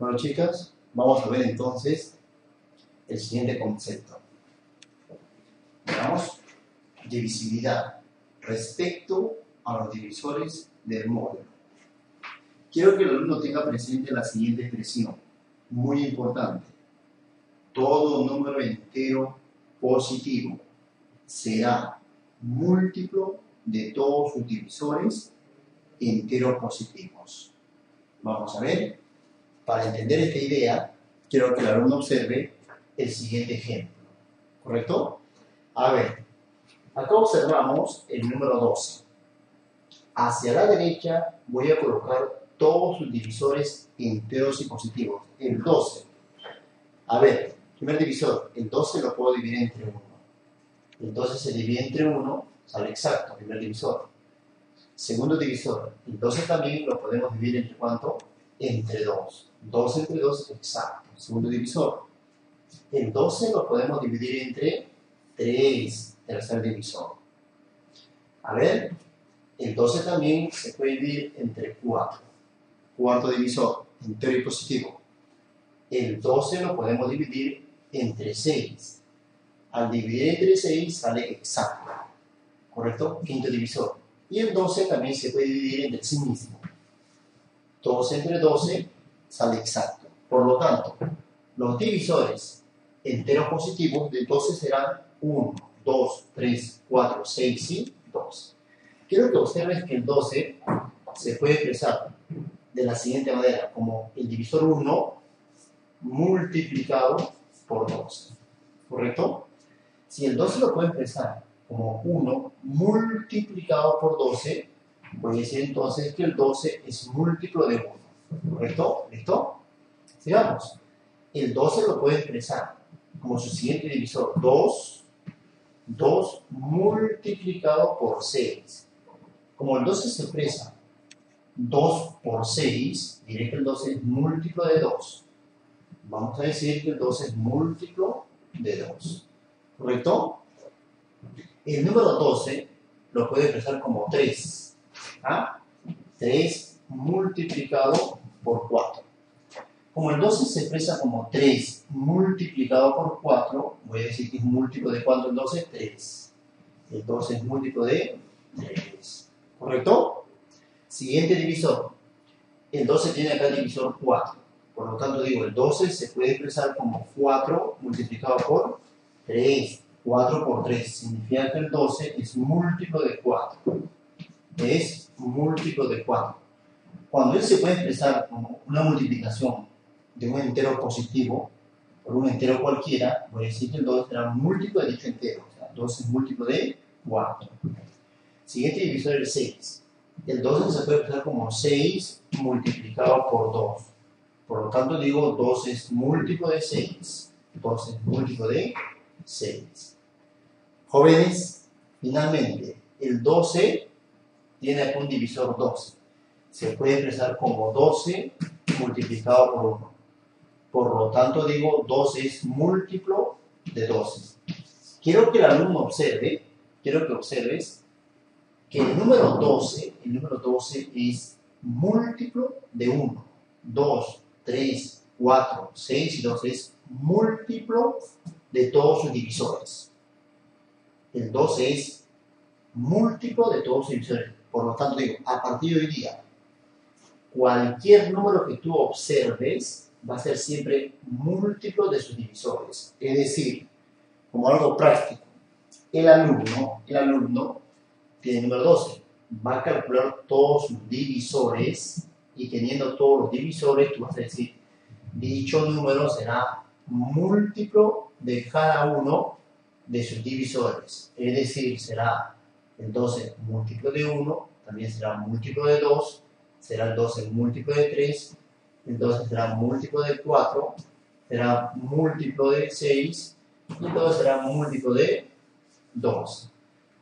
Bueno, chicas, vamos a ver entonces el siguiente concepto. Veamos divisibilidad respecto a los divisores del módulo. Quiero que el alumno tenga presente la siguiente expresión, muy importante. Todo número entero positivo será múltiplo de todos sus divisores enteros positivos. Vamos a ver. Para entender esta idea, quiero que el alumno observe el siguiente ejemplo. ¿Correcto? A ver, acá observamos el número 12. Hacia la derecha voy a colocar todos sus divisores enteros y positivos. El 12. A ver, primer divisor, el 12 lo puedo dividir entre 1. El 12 se divide entre 1, sale exacto, primer divisor. Segundo divisor, el 12 también lo podemos dividir entre cuánto? Entre 2. 2 entre 2, exacto. Segundo divisor. El 12 lo podemos dividir entre 3, tercer divisor. A ver, el 12 también se puede dividir entre 4. Cuarto divisor, entero y positivo. El 12 lo podemos dividir entre 6. Al dividir entre 6 sale exacto. ¿Correcto? Quinto divisor. Y el 12 también se puede dividir entre sí mismo. 12 entre 12 sale exacto. Por lo tanto, los divisores enteros positivos de 12 serán 1, 2, 3, 4, 6 y 2. Quiero que observes que el 12 se puede expresar de la siguiente manera, como el divisor 1 multiplicado por 12. ¿Correcto? Si el 12 lo puedo expresar como 1 multiplicado por 12, voy a decir entonces que el 12 es múltiplo de 1. ¿Correcto? ¿Listo? Sigamos. El 12 lo puedo expresar como su siguiente divisor, 2, 2 multiplicado por 6. Como el 12 se expresa 2 por 6, diré que el 12 es múltiplo de 2. Vamos a decir que el 12 es múltiplo de 2. ¿Correcto? El número 12 lo puede expresar como 3. ¿Ah? 3 multiplicado por 4. Como el 12 se expresa como 3 multiplicado por 4, voy a decir que es múltiplo de cuánto el 12? 3. El 12 es múltiplo de 3. ¿Correcto? Siguiente divisor. El 12 tiene acá el divisor 4. Por lo tanto, digo, el 12 se puede expresar como 4 multiplicado por 3. 4 por 3 significa que el 12 es múltiplo de 4. Es múltiplo de 4. Cuando él se puede expresar como una multiplicación de un entero positivo por un entero cualquiera, voy a decir que el 2 será múltiplo de dicho entero. O sea, 2 es múltiplo de 4. Siguiente divisor es el 6. El 12 se puede expresar como 6 multiplicado por 2. Por lo tanto, digo 2 es múltiplo de 6. 2 es múltiplo de 6. Jóvenes, finalmente, el 12 tiene aquí un divisor 12. Se puede expresar como 12 multiplicado por 1. Por lo tanto, digo 12 es múltiplo de 12. Quiero que el alumno observe, quiero que observes que el número 12, el número 12 es múltiplo de 1. 2, 3, 4, 6 y 2 es múltiplo de todos sus divisores. El 12 es múltiplo de todos sus divisores. Por lo tanto, digo, a partir de hoy día, cualquier número que tú observes va a ser siempre múltiplo de sus divisores. Es decir, como algo práctico, el alumno, el alumno tiene número 12, va a calcular todos sus divisores y teniendo todos los divisores, tú vas a decir, dicho número será múltiplo de cada uno de sus divisores. Es decir, será el 12 múltiplo de 1, también será múltiplo de 2, será el 12 múltiplo de 3, el 12 será múltiplo de 4, será múltiplo de 6 y todo será múltiplo de 2.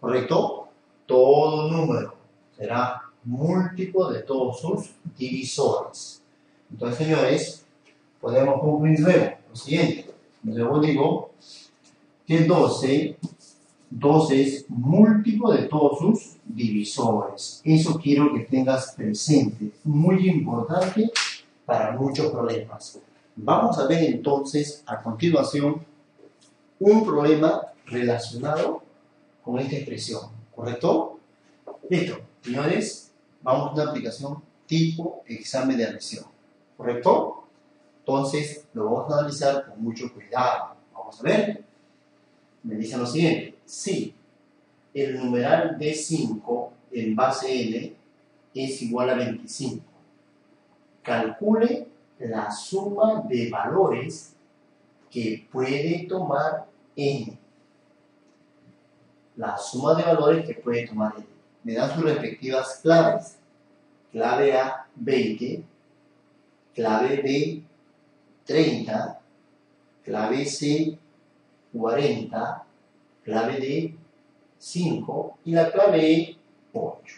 ¿Correcto? Todo número será múltiplo de todos sus divisores. Entonces, señores, podemos concluir luego lo siguiente. Luego digo que 12, 12 es múltiplo de todos sus divisores. Eso quiero que tengas presente. Muy importante para muchos problemas. Vamos a ver entonces a continuación un problema relacionado con esta expresión, ¿correcto? Listo, señores, vamos a una aplicación tipo examen de admisión, ¿correcto? Entonces lo vamos a analizar con mucho cuidado. Vamos a ver. Me dicen lo siguiente, si el numeral D5 en base n es igual a 25, calcule la suma de valores que puede tomar n. La suma de valores que puede tomar n. Me dan sus respectivas claves. Clave A, 20. Clave B, 30. Clave C, 40. Clave D, 5. Y la clave E, 8.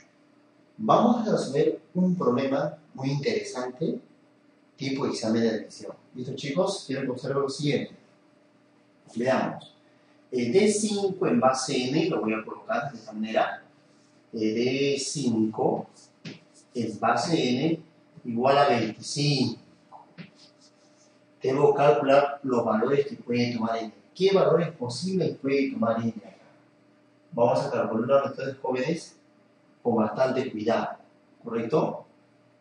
Vamos a resolver un problema muy interesante tipo examen de admisión. ¿Listo chicos? Quiero que observen lo siguiente. Veamos. El D5 en base n lo voy a colocar de esta manera. El D5 en base n igual a 25. Tengo que calcular los valores que puede tomar n. ¿Qué valores posibles puede tomar n acá? Vamos a calcular entonces jóvenes con bastante cuidado. ¿Correcto?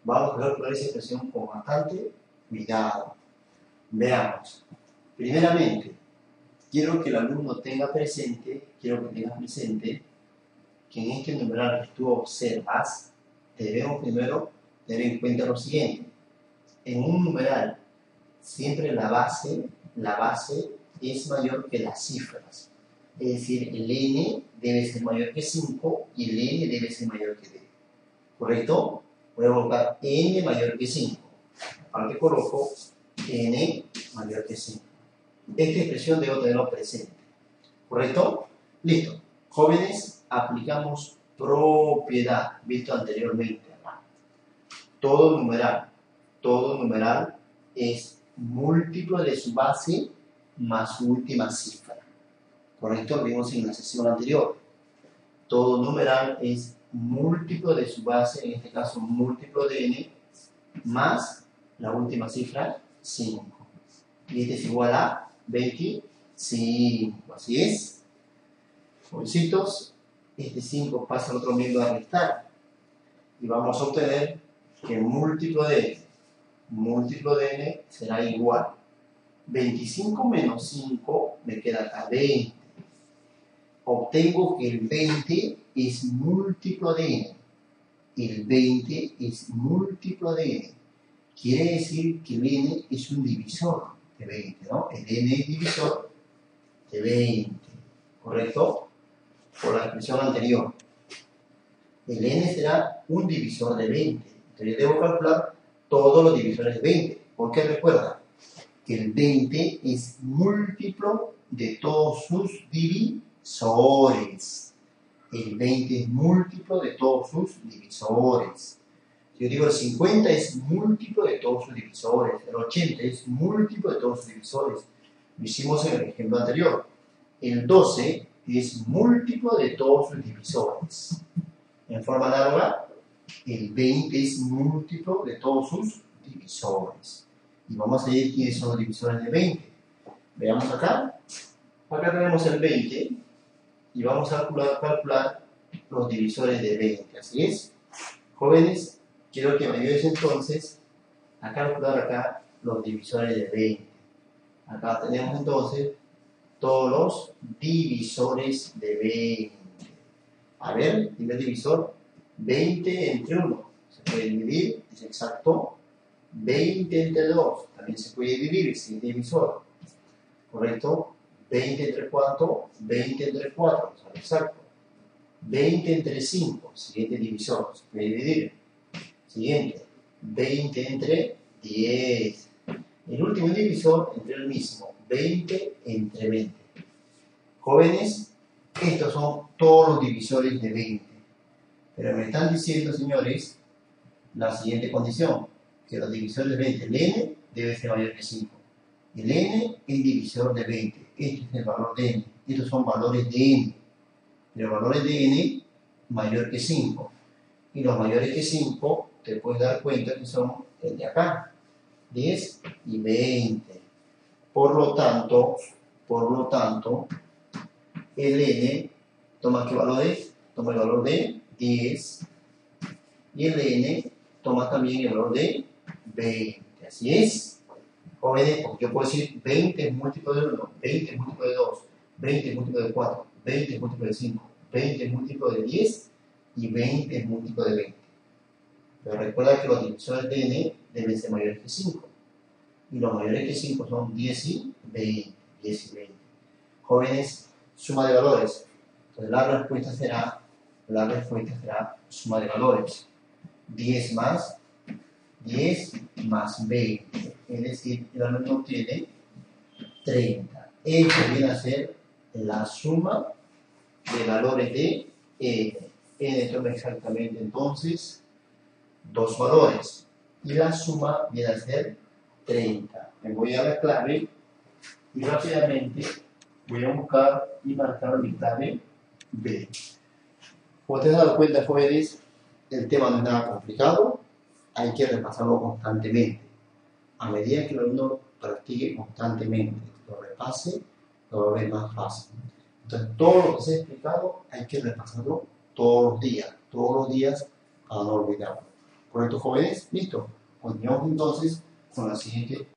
Vamos a calcular esa expresión con bastante cuidado. Veamos. Primeramente, quiero que el alumno tenga presente, quiero que tenga presente que en este numeral que tú observas, debemos primero tener en cuenta lo siguiente. En un numeral, siempre la base, la base es mayor que las cifras. Es decir, el n debe ser mayor que 5 y el n debe ser mayor que d. ¿Correcto? voy a colocar n mayor que 5. Aparte coloco n mayor que 5. Esta expresión debo tenerlo presente. ¿Correcto? Listo. Jóvenes, aplicamos propiedad, visto anteriormente. Todo numeral, todo numeral es múltiplo de su base más última cifra. ¿Correcto? Vimos en la sesión anterior. Todo numeral es múltiplo de su base, en este caso múltiplo de n, más la última cifra, 5. Y este es igual a 25. Así es. Jovencitos, este 5 pasa al otro miembro a restar. Y vamos a obtener que múltiplo de n, múltiplo de n será igual. 25 menos 5 me queda acá 20 obtengo que el 20 es múltiplo de n. El 20 es múltiplo de n. Quiere decir que el n es un divisor de 20, ¿no? El n es divisor de 20, ¿correcto? Por la expresión anterior. El n será un divisor de 20. Entonces debo calcular todos los divisores de 20. Porque recuerda el 20 es múltiplo de todos sus divisores. El 20 es múltiplo de todos sus divisores. Yo digo el 50 es múltiplo de todos sus divisores. El 80 es múltiplo de todos sus divisores. Lo hicimos en el ejemplo anterior. El 12 es múltiplo de todos sus divisores. En forma análoga, el 20 es múltiplo de todos sus divisores. Y vamos a ver quiénes son los divisores de 20. Veamos acá. Acá tenemos el 20 y vamos a calcular, los divisores de 20. Así es. Jóvenes, quiero que me ayudes entonces a calcular acá los divisores de 20. Acá tenemos entonces todos los divisores de 20. A ver, primer divisor, 20 entre 1. Se puede dividir, es exacto. 20 entre 2, también se puede dividir, sin divisor. ¿Correcto? 20 entre 4, 20 entre 4, exacto. 20 entre 5, siguiente divisor, se puede dividir. Siguiente, 20 entre 10. El último divisor entre el mismo, 20 entre 20. Jóvenes, estos son todos los divisores de 20. Pero me están diciendo, señores, la siguiente condición, que los divisores de 20, el n debe ser mayor que 5. El n es divisor de 20 este es el valor de n. Estos son valores de n. Los valores de n mayor que 5. Y los mayores que 5 te puedes dar cuenta que son el de acá. 10 y 20. Por lo tanto, por lo tanto, el n toma qué valor es? Toma el valor de 10 y el n toma también el valor de 20. Así es. Jóvenes, porque yo puedo decir 20 es múltiplo de 1, 20 es múltiplo de 2, 20 es múltiplo de 4, 20 es múltiplo de 5, 20 es múltiplo de 10 y 20 es múltiplo de 20. Pero recuerda que los divisores de n deben ser mayores que 5. Y los mayores que 5 son 10 y 20. 10 y 20. Jóvenes, suma de valores. Entonces la respuesta será, la respuesta será suma de valores. 10 más 10 más 20. Es decir, el alumno tiene 30. Esto viene a ser la suma de valores de n. n toma exactamente entonces dos valores. Y la suma viene a ser 30. Me voy a la clave y rápidamente voy a buscar y marcar mi clave B. Como te has dado cuenta, jóvenes, el tema no es nada complicado, hay que repasarlo constantemente. A medida que el alumno practique constantemente, lo repase, lo va a ver más fácil. Entonces, todo lo que se ha explicado hay que repasarlo todos los días, todos los días para no olvidarlo. Correcto, jóvenes, listo. Continuamos entonces con la siguiente